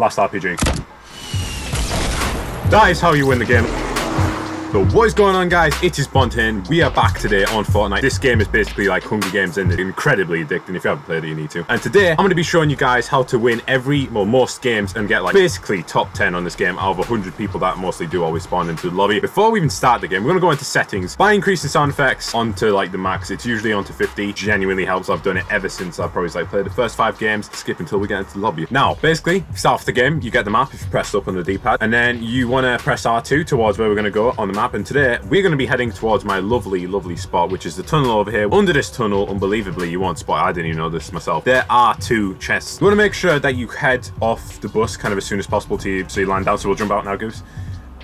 Last RPG. That is how you win the game. So what is going on guys? It is Bonten. We are back today on Fortnite. This game is basically like Hunger Games and it's incredibly addicting. If you haven't played it, you need to. And today, I'm going to be showing you guys how to win every, well, most games and get like basically top 10 on this game out of 100 people that mostly do always spawn into the lobby. Before we even start the game, we're going to go into settings. By increasing sound effects onto like the max, it's usually onto 50. Genuinely helps. I've done it ever since I've probably like played the first five games, skip until we get into the lobby. Now, basically, start off the game, you get the map if you press up on the D-pad, and then you want to press R2 towards where we're going to go on the map. And today, we're we're going to be heading towards my lovely, lovely spot, which is the tunnel over here. Under this tunnel, unbelievably, you won't spot, I didn't even know this myself, there are two chests. You want to make sure that you head off the bus kind of as soon as possible to you, so you land down. So we'll jump out now, Goose.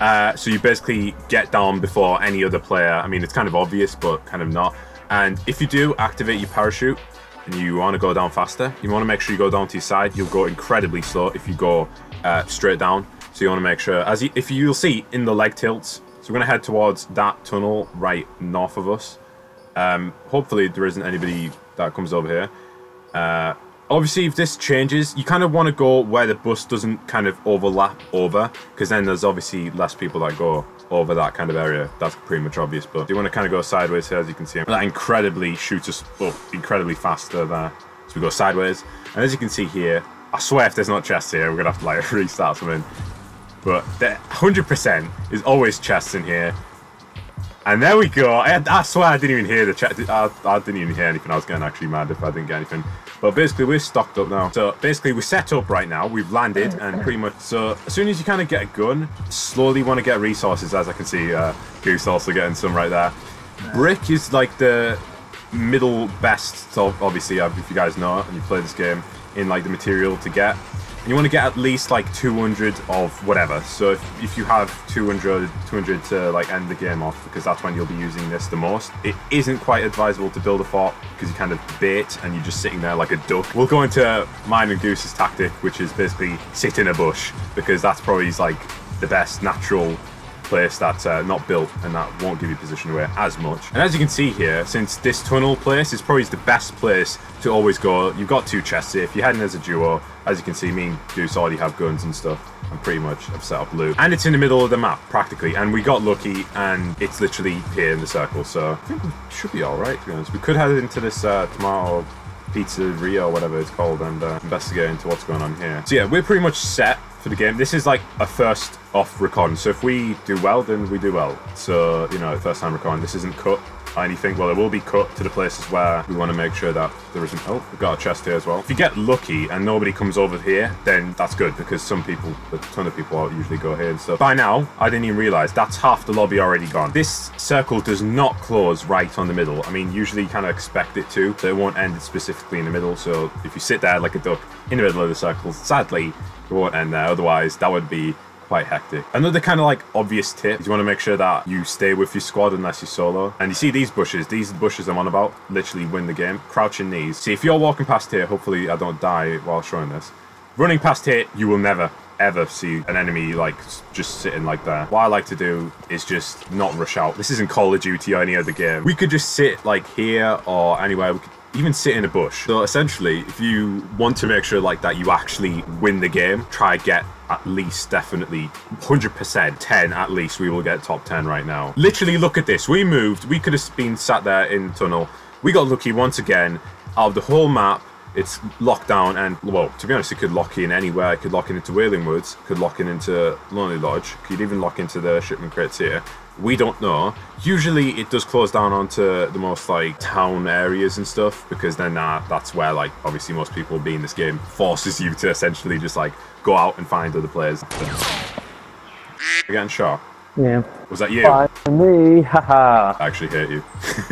Uh, so you basically get down before any other player. I mean, it's kind of obvious, but kind of not. And if you do activate your parachute, and you want to go down faster, you want to make sure you go down to your side. You'll go incredibly slow if you go uh, straight down. So you want to make sure, as you, if you'll see in the leg tilts, so we're going to head towards that tunnel right north of us. Um, hopefully there isn't anybody that comes over here. Uh, obviously, if this changes, you kind of want to go where the bus doesn't kind of overlap over, because then there's obviously less people that go over that kind of area. That's pretty much obvious, but you want to kind of go sideways here, as you can see. That incredibly shoots us up incredibly faster there. So we go sideways. And as you can see here, I swear if there's not chests here, we're going to have to like restart something. But 100% is always chests in here. And there we go. I, I swear I didn't even hear the chat. I, I, didn't even hear anything. I was getting actually mad if I didn't get anything. But basically, we're stocked up now. So basically, we're set up right now. We've landed and pretty much... So as soon as you kind of get a gun, slowly want to get resources. As I can see, uh, Goose also getting some right there. Brick is like the middle best. So obviously, if you guys know and you play this game, in like the material to get you want to get at least like 200 of whatever. So if, if you have 200, 200 to like end the game off, because that's when you'll be using this the most. It isn't quite advisable to build a fort because you kind of bait and you're just sitting there like a duck. We'll go into mine and Goose's tactic, which is basically sit in a bush because that's probably like the best natural place that's uh, not built and that won't give you position away as much. And as you can see here, since this tunnel place is probably the best place to always go, you've got two chests here. If you're heading as a duo, as you can see, me and Goose already have guns and stuff. I'm pretty much have set up loot. And it's in the middle of the map, practically. And we got lucky, and it's literally here in the circle. So I think we should be all right, to be honest. We could head into this uh, tomato pizzeria or whatever it's called and uh, investigate into what's going on here. So yeah, we're pretty much set for the game. This is like a first off recon. So if we do well, then we do well. So, you know, first time recon, this isn't cut anything. Well, it will be cut to the places where we want to make sure that there isn't. Oh, we've got a chest here as well. If you get lucky and nobody comes over here, then that's good because some people, a ton of people usually go here and stuff. By now, I didn't even realize that's half the lobby already gone. This circle does not close right on the middle. I mean, usually you kind of expect it to, so it won't end specifically in the middle. So if you sit there like a duck in the middle of the circle, sadly, it won't end there. Otherwise, that would be quite hectic. Another kind of like obvious tip is you want to make sure that you stay with your squad unless you're solo. And you see these bushes, these the bushes I'm on about, literally win the game. Crouching knees. See, if you're walking past here, hopefully I don't die while showing this. Running past here, you will never, ever see an enemy like just sitting like that. What I like to do is just not rush out. This isn't Call of Duty or any other game. We could just sit like here or anywhere. We could even sit in a bush. So essentially, if you want to make sure like that you actually win the game, try get at least definitely 100% 10 at least we will get top 10 right now. Literally look at this. We moved. We could have been sat there in tunnel. We got lucky once again. Out of the whole map it's locked down and well to be honest it could lock in anywhere. It could lock in into Wailing Woods. Could lock in into Lonely Lodge. Could even lock into the shipment crates here we don't know. Usually it does close down onto the most like town areas and stuff because then that, that's where like obviously most people be in this game forces you to essentially just like go out and find other players. You're shot. Yeah. Was that you? Me, haha. I actually hate you.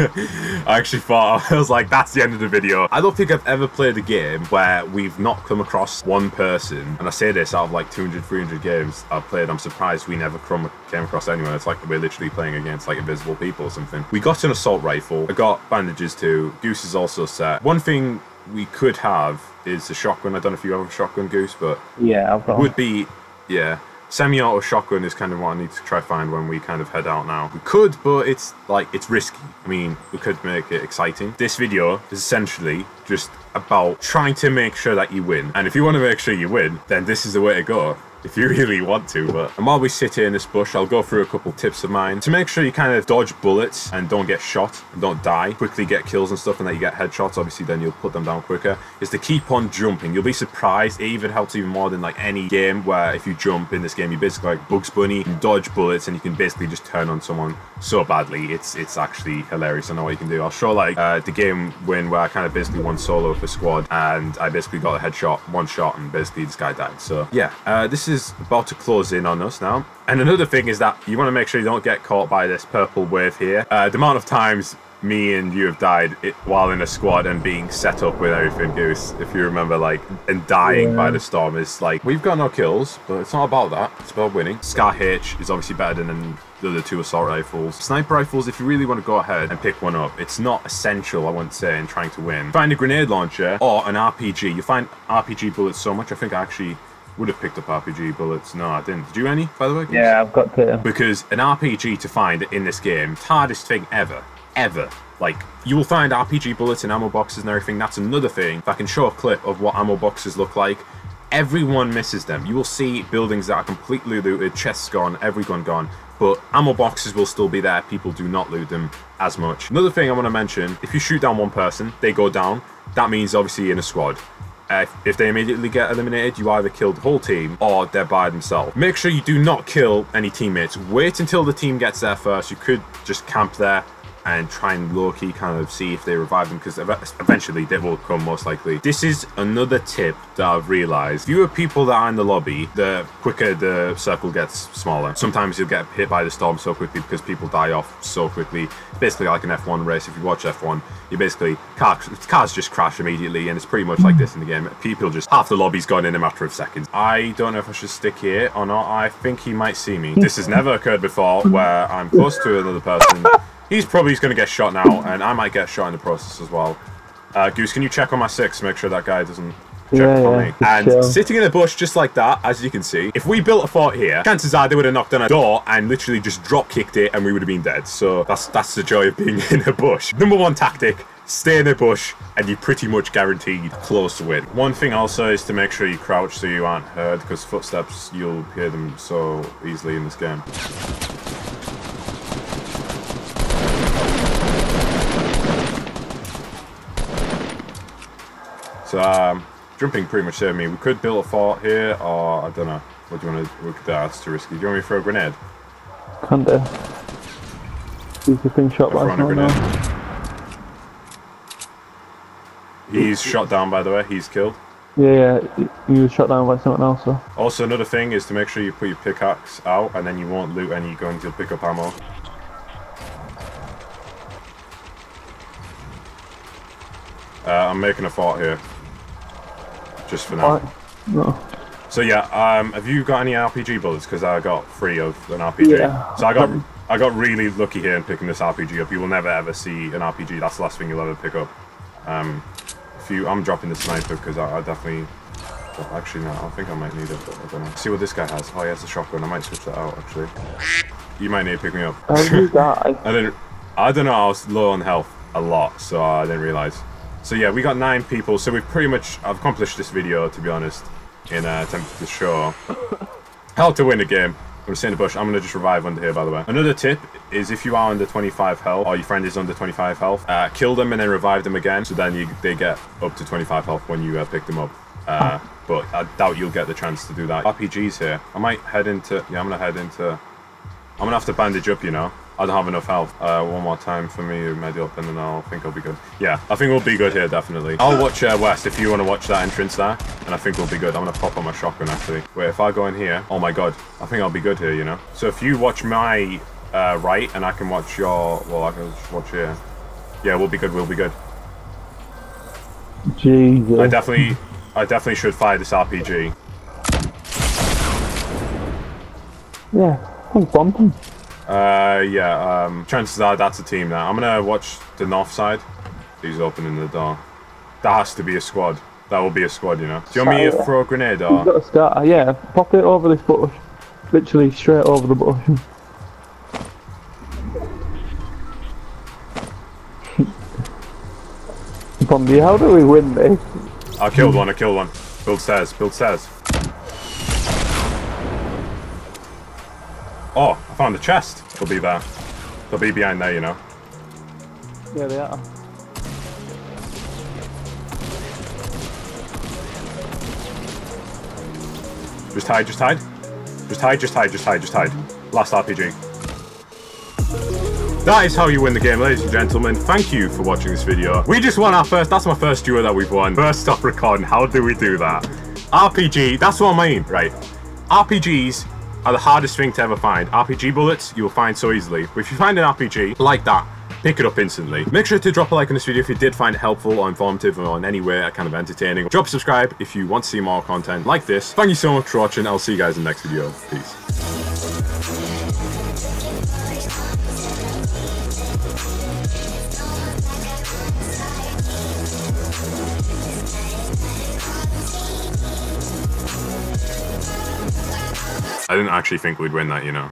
I actually thought, I was like, that's the end of the video. I don't think I've ever played a game where we've not come across one person, and I say this out of like 200, 300 games I've played, I'm surprised we never come, came across anyone. It's like we're literally playing against like invisible people or something. We got an assault rifle. I got bandages too. Goose is also set. One thing we could have is a shotgun. I don't know if you have a shotgun, Goose, but yeah, I've got would be yeah Semi-auto shotgun is kind of what I need to try find when we kind of head out now. We could, but it's like, it's risky. I mean, we could make it exciting. This video is essentially just about trying to make sure that you win. And if you want to make sure you win, then this is the way to go if you really want to. But and while we sit here in this bush, I'll go through a couple tips of mine to make sure you kind of dodge bullets and don't get shot and don't die. Quickly get kills and stuff, and that you get headshots. Obviously, then you'll put them down quicker. Is to keep on jumping. You'll be surprised. It even helps even more than like any game where if you jump in this game, you basically like Bugs Bunny, you dodge bullets, and you can basically just turn on someone so badly. It's it's actually hilarious. I know what you can do. I'll show like uh, the game win where I kind of basically won solo for squad, and I basically got a headshot, one shot, and basically this guy died. So yeah, uh, this is about to close in on us now. And another thing is that you want to make sure you don't get caught by this purple wave here. Uh, the amount of times me and you have died it, while in a squad and being set up with everything goose if you remember like and dying yeah. by the storm is like we've got no kills but it's not about that it's about winning scar h is obviously better than the other two assault rifles sniper rifles if you really want to go ahead and pick one up it's not essential i wouldn't say in trying to win find a grenade launcher or an rpg you find rpg bullets so much i think i actually would have picked up RPG bullets. No, I didn't. Did you any, by the way? Yeah, I've got to. Because an RPG to find in this game, hardest thing ever. Ever. Like, you will find RPG bullets in ammo boxes and everything. That's another thing. If I can show a clip of what ammo boxes look like, everyone misses them. You will see buildings that are completely looted, chests gone, every gun gone, but ammo boxes will still be there. People do not loot them as much. Another thing I want to mention, if you shoot down one person, they go down, that means obviously in a squad. Uh, if they immediately get eliminated, you either kill the whole team or they're by themselves. Make sure you do not kill any teammates. Wait until the team gets there first. You could just camp there and try and low-key kind of see if they revive them because eventually they will come most likely. This is another tip that I've realized. Fewer people that are in the lobby, the quicker the circle gets smaller. Sometimes you'll get hit by the storm so quickly because people die off so quickly. It's basically like an F1 race. If you watch F1, you basically, car, cars just crash immediately and it's pretty much like this in the game. People just, half the lobby's gone in a matter of seconds. I don't know if I should stick here or not. I think he might see me. This has never occurred before where I'm close to another person He's probably going to get shot now, and I might get shot in the process as well. Uh, Goose, can you check on my six make sure that guy doesn't check yeah, on me? and chill. sitting in a bush just like that, as you can see, if we built a fort here, chances are they would have knocked on a door and literally just drop kicked it, and we would have been dead. So that's that's the joy of being in a bush. Number one tactic: stay in a bush, and you're pretty much guaranteed close to win. One thing also is to make sure you crouch so you aren't heard, because footsteps you'll hear them so easily in this game. Um, jumping pretty much saved me. We could build a fort here, or I don't know. What do you want to? Look, that's too risky. Do you want me to throw a grenade? Can't do. He's been shot by someone He's shot down, by the way. He's killed. Yeah, yeah, he was shot down by someone else. So. Also, another thing is to make sure you put your pickaxe out, and then you won't loot any guns. You'll pick up ammo. Uh, I'm making a fort here just for now. No. So yeah, um, have you got any RPG bullets? Because I got three of an RPG. Yeah. So I got I got really lucky here in picking this RPG up. You will never ever see an RPG. That's the last thing you'll ever pick up. Um, if you, I'm dropping the sniper because I, I, definitely. Actually, no. I think I might need it. I don't know. See what this guy has. Oh, he has a shotgun. I might switch that out. Actually, you might need to pick me up. How you die? I didn't. I don't know. I was low on health a lot, so I didn't realize. So yeah, we got nine people. So we've pretty much I've accomplished this video, to be honest, in an attempt to show how to win a game. I'm gonna stay in the bush. I'm gonna just revive under here, by the way. Another tip is if you are under 25 health, or your friend is under 25 health, uh, kill them and then revive them again, so then you, they get up to 25 health when you uh, pick them up. Uh, but I doubt you'll get the chance to do that. RPGs here. I might head into, yeah, I'm gonna head into, I'm gonna have to bandage up, you know. I don't have enough health. Uh, one more time for me, maybe up, and then I'll think I'll be good. Yeah, I think we'll be good here, definitely. I'll watch uh, west if you want to watch that entrance there, and I think we'll be good. I'm going to pop on my shotgun, actually. Wait, if I go in here, oh my god, I think I'll be good here, you know? So if you watch my uh, right, and I can watch your, well, I can just watch here. Yeah, we'll be good, we'll be good. Jesus. I definitely, I definitely should fire this RPG. Yeah, I'm bumping. Uh, yeah, um, chances are that's a team now. I'm gonna watch the north side. He's opening the door. That has to be a squad. That will be a squad, you know. Do you want me to throw a grenade or? You've got a start. Yeah, pop it over this bush. Literally straight over the bush. Bondi, how do we win this? I killed one, I killed one. Build stairs, build stairs. Oh, I found a chest. They'll be there. They'll be behind there, you know. Yeah, they are. Just hide, just hide. Just hide, just hide, just hide, just hide. Last RPG. That is how you win the game, ladies and gentlemen. Thank you for watching this video. We just won our first, that's my first duo that we've won. First stop recording, how do we do that? RPG, that's what I mean, right? RPGs are the hardest thing to ever find. RPG bullets, you will find so easily. But if you find an RPG like that, pick it up instantly. Make sure to drop a like on this video if you did find it helpful or informative or in any way kind of entertaining. Drop a subscribe if you want to see more content like this. Thank you so much for watching. I'll see you guys in the next video. Peace. I didn't actually think we'd win that, you know.